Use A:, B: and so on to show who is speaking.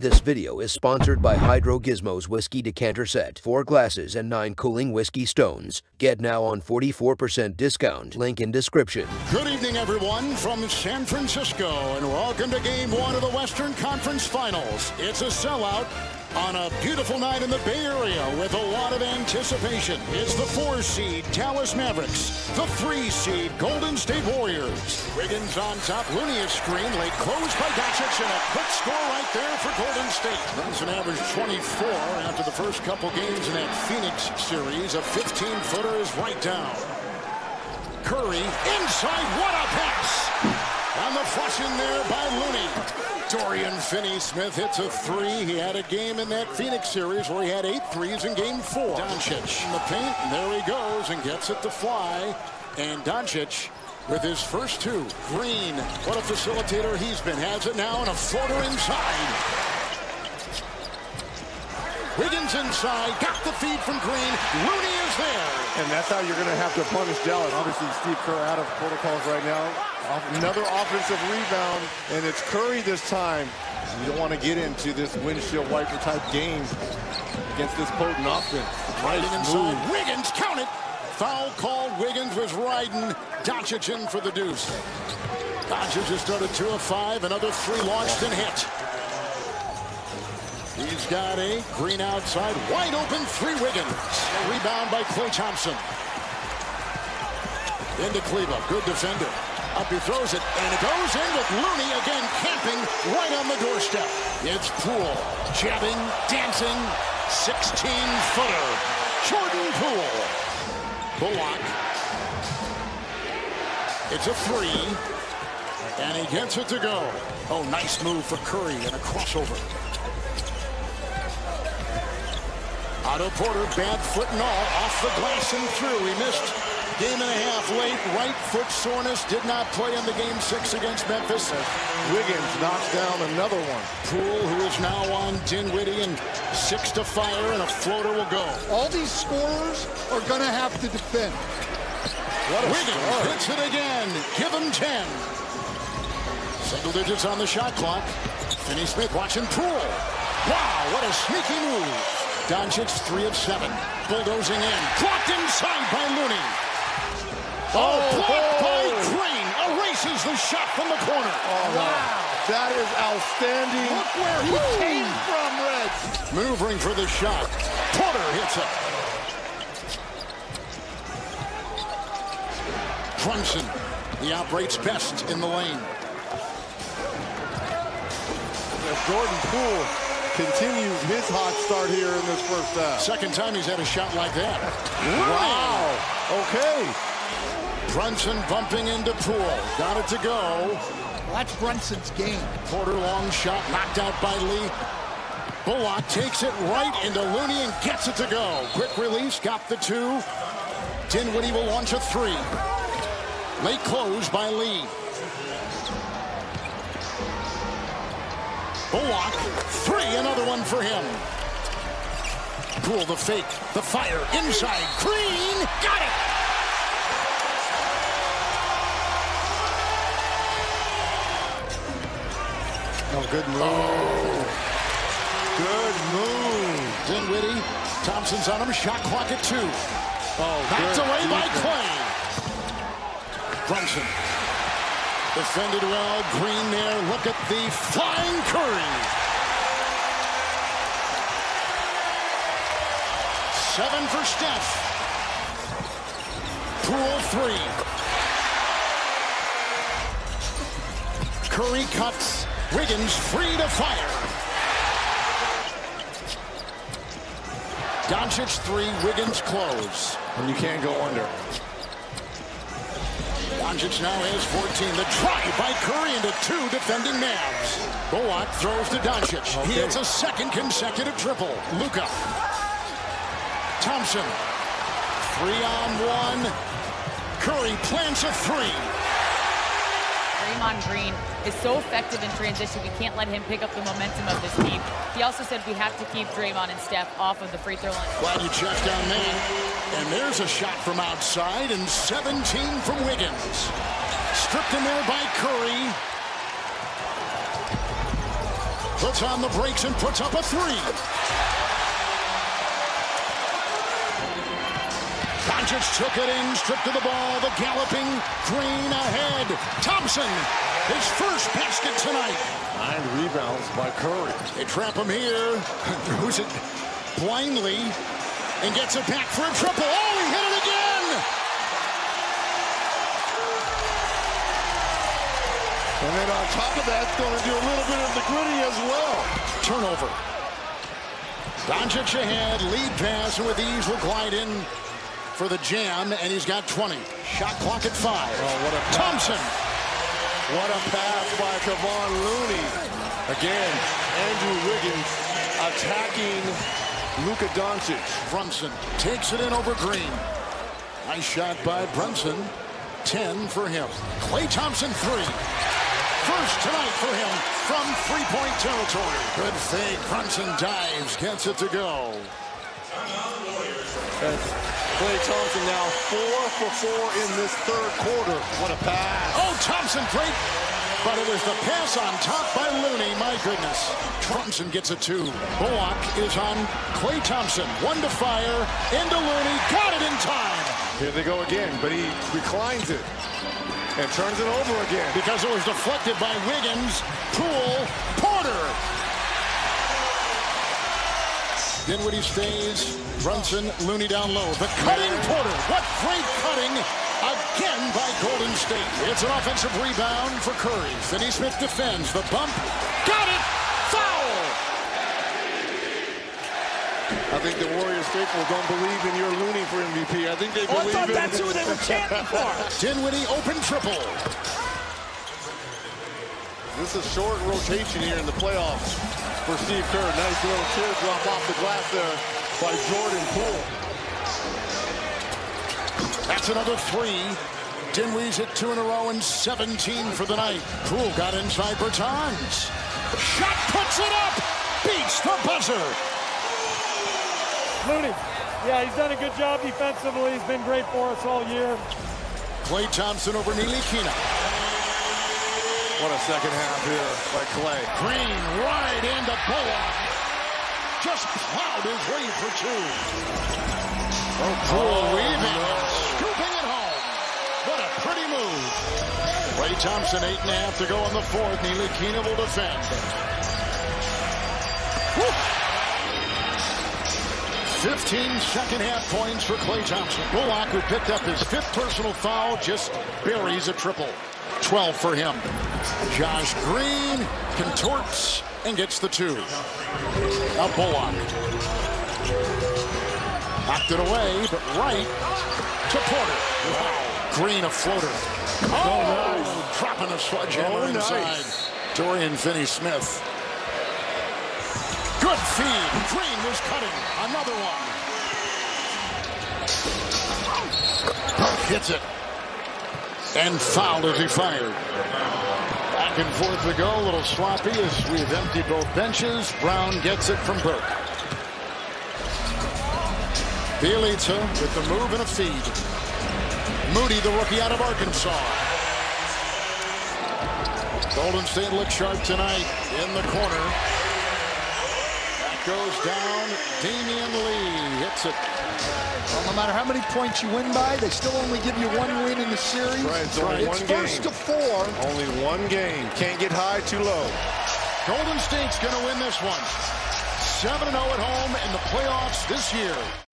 A: This video is sponsored by Hydro Gizmos Whiskey Decanter Set. Four glasses and nine cooling whiskey stones. Get now on 44% discount. Link in description.
B: Good evening, everyone, from San Francisco, and welcome to Game 1 of the Western Conference Finals. It's a sellout on a beautiful night in the Bay Area with a lot of anticipation. It's the four seed Dallas Mavericks, the three seed Golden State Warriors. Wiggins on top, Looney is screen, late close by Doncic, and a quick score right there for Golden State. Runs an average 24 after the first couple games in that Phoenix series. A 15-footer is right down. Curry inside, what a pass! On the flush in there by Looney. Dorian Finney-Smith hits a three. He had a game in that Phoenix series where he had eight threes in game four. Doncic in the paint, and there he goes and gets it to fly. And Doncic with his first two. Green, what a facilitator he's been. Has it now and a floater inside. Wiggins inside, got the feed from Green. Looney is there.
C: And that's how you're going to have to punish Dallas. Obviously, Steve Kerr out of protocols right now. Another offensive rebound, and it's Curry this time. You don't want to get into this windshield wiper type game against this potent offense.
B: Riding inside, move. Wiggins, count it. Foul called, Wiggins was riding. Doncic in for the deuce. Doncic has started two of five, another three launched and hit. He's got a green outside, wide open, three Wiggins. A rebound by Klay Thompson. Into Kleber, good defender. Up he throws it, and it goes in with Looney again camping right on the doorstep. It's Poole, jabbing, dancing, 16-footer. Jordan Poole. Bullock. It's a three, and he gets it to go. Oh, nice move for Curry and a crossover. Otto Porter, bad foot and all, off the glass and through. He missed game and a half late. Right foot soreness, did not play in the game six against Memphis.
C: Wiggins knocks down another one.
B: Poole, who is now on Dinwiddie, and six to fire, and a floater will go.
D: All these scorers are going to have to defend.
B: What Wiggins start. hits it again. Give him 10. Single digits on the shot clock. Finney-Smith watching Poole. Wow, what a sneaky move. Doncic, three of seven. Bulldozing in. Blocked inside by Looney. Oh, blocked oh. oh by Green. Oh. Erases the shot from the corner.
C: Oh, wow. That is outstanding.
D: Look where he Woo. came from, Reds.
B: Maneuvering for the shot. Porter hits it. Brunson. He operates best in the lane.
C: Jordan Poole continues his hot start here in this first half.
B: Second time he's had a shot like that.
C: wow. Okay.
B: Brunson bumping into Poole. Got it to go.
D: That's Brunson's game.
B: Porter long shot knocked out by Lee. Bullock takes it right into Looney and gets it to go. Quick release, got the two. Dinwiddie will launch a three. Late close by Lee. Bullock, three, another one for him. Poole, the fake, the fire, inside, Green, got it!
C: Oh, good move. Oh. Good move.
B: Dinwiddie, Thompson's on him, shot clock at two. Oh, Knocked away by Klay. Brunson Defended well. Green there. Look at the flying Curry. Seven for Steph. Poole three. Curry cuts. Wiggins free to fire. Doncic three. Wiggins close.
C: And you can't go under.
B: Doncic now has 14. The drive by Curry into two defending Mavs. Bullock throws to Doncic. Okay. He hits a second consecutive triple. Luka. Thompson. Three on one. Curry plants a three.
E: Draymond Green is so effective in transition. We can't let him pick up the momentum of this team. He also said we have to keep Draymond and Steph off of the free throw line.
B: Glad you checked on that. And there's a shot from outside and 17 from Wiggins. Stripped in there by Curry. puts on the brakes and puts up a three. Doncic took it in, stripped to the ball, the galloping Green ahead. Thompson, his first basket tonight.
C: Nine rebounds by Curry.
B: They trap him here, throws it blindly, and gets it back for a triple. Oh, he hit it again!
C: And then on top of that, it's going to do a little bit of the gritty as well.
B: Turnover. Doncic ahead, lead pass, and with ease will glide in for the jam, and he's got 20. Shot clock at five.
C: Oh, what a pass.
B: Thompson.
C: What a pass by Kevon Looney. Again, Andrew Wiggins attacking Luka Doncic.
B: Brunson takes it in over Green. Nice shot by Brunson. 10 for him. Klay Thompson, three. First tonight for him from three-point territory. Good fake. Brunson dives, gets it to go.
C: Klay Thompson now four for four in this third quarter. What a pass.
B: Oh, Thompson, great. But it was the pass on top by Looney. My goodness. Thompson gets a two. Bullock is on Klay Thompson. One to fire. Into Looney. Got it in time.
C: Here they go again, but he reclines it and turns it over again.
B: Because it was deflected by Wiggins. Poole. Porter. Dinwiddie stays. Brunson, Looney down low. The cutting Porter. What great cutting again by Golden State. It's an offensive rebound for Curry. Finney Smith defends. The bump. Got it. Foul.
C: I think the Warriors faithful don't believe in your Looney for MVP. I think they believe
F: Oh, I
C: believe
F: thought
C: in
F: that's who they were chanting for.
B: Dinwiddie open triple.
C: This is short rotation here in the playoffs for Steve Kerr. Nice little teardrop off the glass there by Jordan Poole.
B: That's another three. Dinwiddie's hit two in a row and 17 for the night. Poole got inside Bertans. Shot puts it up. Beats the buzzer.
G: Looney. Yeah, he's done a good job defensively. He's been great for us all year.
B: Klay Thompson over Ntilikina.
C: What a second half here by Klay.
B: Green right into Bullock. Just plowed his way for two. Oh, Poole oh, weaving, scooping it home. What a pretty move. Klay Thompson, eight and a half to go in the fourth. Neely Kina will defend. Woo. 15 second half points for Klay Thompson. Bullock, who picked up his fifth personal foul, just buries a triple. 12 for him. Josh Green contorts and gets the two. Now Bullock. Knocked it away, but right to Porter. Wow. Green a floater. Oh, oh dropping a sledgehammer
C: Oh,
B: inside.
C: nice.
B: Dorian Finney-Smith. Good feed. Green was cutting. Another one. Hits it. And fouled as he fired. And forth we go. A little sloppy as we've emptied both benches. Brown gets it from Burke. Bjelica with the move and a feed. Moody, the rookie out of Arkansas. Golden State looks sharp tonight in the corner. Goes down. Damion Lee hits it.
D: Well, no matter how many points you win by, they still only give you one win in the series.
C: Right, it's only
D: it's
C: one
D: first
C: game.
D: to four.
C: Only one game. Can't get high too low.
B: Golden State's going to win this one. 7-0 at home in the playoffs this year.